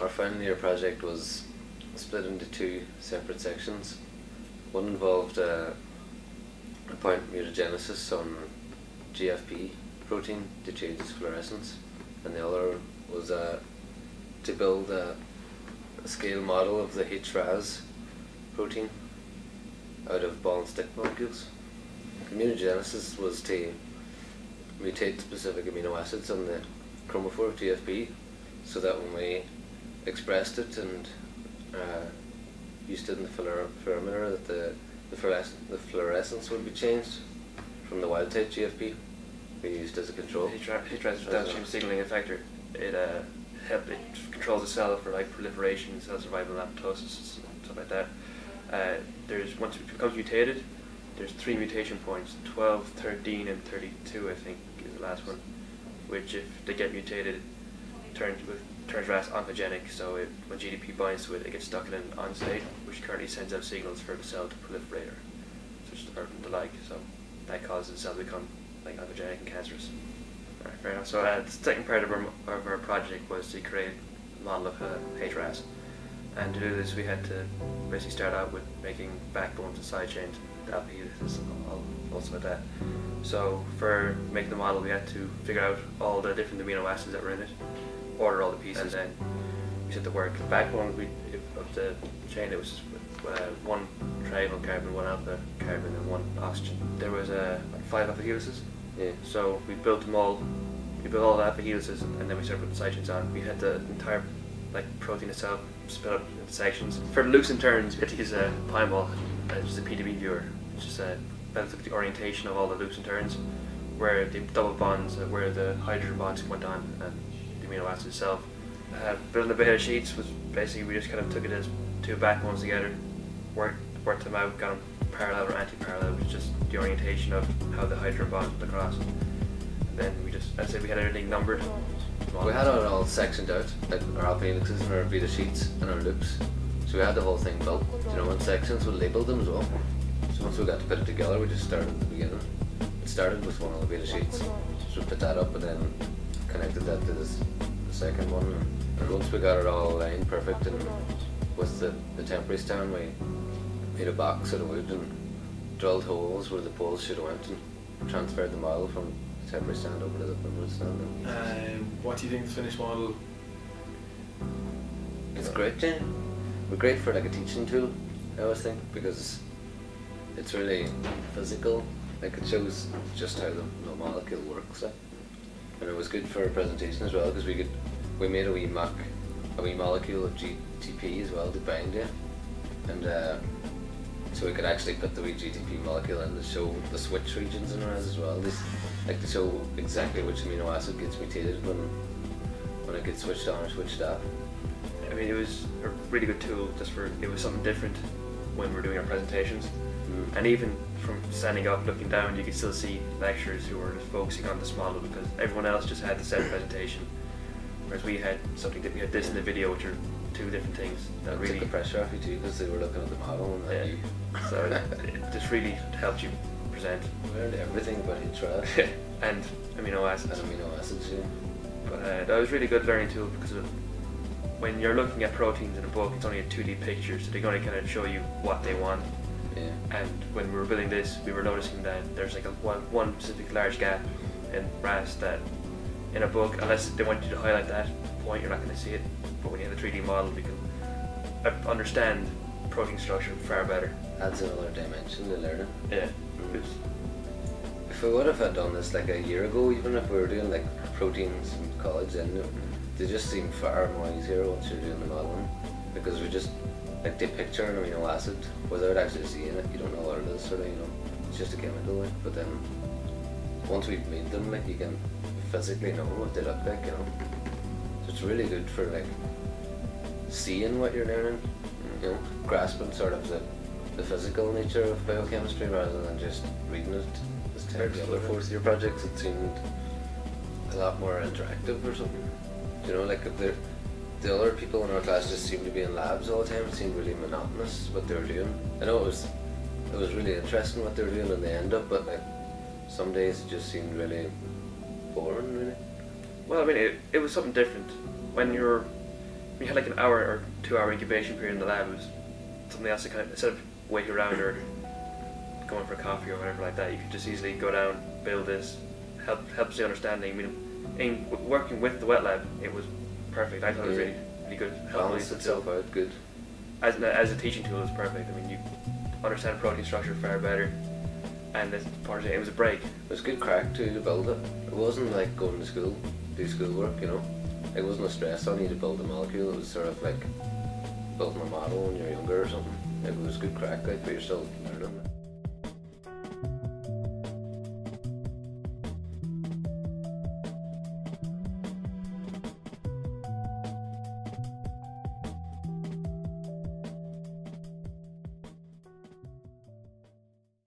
our final year project was split into two separate sections. One involved uh, a point mutagenesis on GFP protein to change its fluorescence, and the other was uh, to build a, scale model of the HRAS protein out of ball and stick molecules. Mutagenesis was to mutate specific amino acids on the chromophore of GFP so that when we expressed it and uh, used it in the fluor- fluorimeter that the, the, fluorescence, the fluorescence would be changed from the wild type GFP we used as a control. HRAS is downstream signaling effector. It uh, help it controls the cell for like proliferation, cell survival, and apoptosis, and stuff like that. Uh, there's once it becomes mutated, there's three mutation points: 12, 13, and 32. I think is the last one. Which, if they get mutated, turns with turns RAS oncogenic. So it, when GDP binds to it, it gets stuck in an on state, which currently sends out signals for the cell to proliferate or, such or the like. So that causes the cell to become like oncogenic and cancerous. Alright, fair enough. So uh, the second part of our, of our project was to create a model of uh, HRAS. And to do this, we had to basically start out with making backbones and side chains, alpha helices, all, also with that. So for making the model, we had to figure out all the different amino acids that were in it, order all the pieces, and then we set to work. The backbone we, of the chain, it was uh, one triangle carbon, one alpha carbon, and one oxygen. There was uh, five alpha helices. Yeah. So we built them all. We built all the alpha helices, and then we started putting side chains on. We had the entire like protein itself split up into sections. For loops and turns, we had to use a PyMOL, uh, which is a PDB viewer, which is look at the orientation of all the loops and turns, where the double bonds, uh, where the hydrogen bonds went on, and amino acid itself. Uh, building the beta sheets was basically we just kind of took it as two backbones together, worked worked them out, got them parallel or anti-parallel, which is just the orientation of how the hydrogen bonds went across. And then we just, I said we had everything numbered. We had it all sectioned out, like our alpha helixes and our beta sheets and our loops. So we had the whole thing built, you know, in sections, we labelled them as well. So once we got to put it together, we just started at the beginning. It started with one of the beta sheets, so we put that up and then connected that to this, the second one. And once we got it all aligned perfect and with the, the temporary stand, we made a box out of wood and drilled holes where the poles should have went and transferred the model from the temporary stand over to the permanent stand. And Um, what do you think the finished model? It's great, yeah. We're great for like a teaching tool, I always think, because it's really physical. Like it shows just how the, the molecule works. Like. And it was good for a presentation as well because we could we made a wee mock a wee molecule of GTP as well to bind it, and uh, so we could actually put the wee GTP molecule in to show the switch regions in RAS as well. This like to show exactly which amino acid gets mutated when when it gets switched on or switched off. I mean, it was a really good tool just for, it was something different when we're doing our presentations. Mm. And even from standing up, looking down, you could still see lecturers who were just focusing on this model because everyone else just had the same presentation. Whereas we had something that we had this in the video, which are two different things that That really. took the pressure off you too because they were looking at the model and Yeah. you So it, it just really helped you present. learned everything about HRAS and amino acids. and amino acids. Yeah. But uh, that was really good learning tool because of when you're looking at proteins in a book, it's only a 2D picture, so they're going to kind of show you what they want. Yeah. And when we were building this, we were noticing that there's like a one, one specific large gap in RAS that in a book, unless they want you to highlight that point, you're not going to see it. But when you have a 3D model, we can uh, understand protein structure far better. Adds another dimension to learning. Yeah. Mm. If we would have had done this like a year ago, even if we were doing like proteins in college, then they just seem far more easier once you're doing the modeling because we just like they picture an amino acid without actually seeing it. You don't know what it is, sort of. You know, it's just a chemical. Like, but then once we've made them, like you can physically know what they look like. You know, so it's really good for like seeing what you're learning. You know, grasping sort of the the physical nature of biochemistry rather than just reading it. As to the other fourth year projects, it seemed a lot more interactive or something. You know, like they're, the other people in our class just seemed to be in labs all the time. It seemed really monotonous what they were doing. I know it was it was really interesting what they were doing in the end up, but like some days it just seemed really boring, really. Well, I mean, it, it was something different. When you're we had like an hour or two hour incubation period in the lab. It was something else to kind of instead of waiting around or going for coffee or whatever like that, you could just easily go down, build this, help helps the understanding. I mean, in working with the wet lab, it was perfect. I thought it was really really good. Helped Balance me itself out good. as a, as a teaching tool, it was perfect. I mean, you understand protein structure far better, and this part of it, it was a break. It was good crack too to build it. It wasn't like going to school, do schoolwork, you know. It wasn't a stress on you to build a molecule. It was sort of like building a model when you're younger or something. It was good crack, like, but you're still learning.